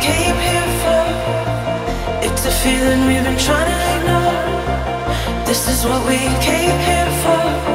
came here for. It's a feeling we've been trying to ignore. This is what we came here for.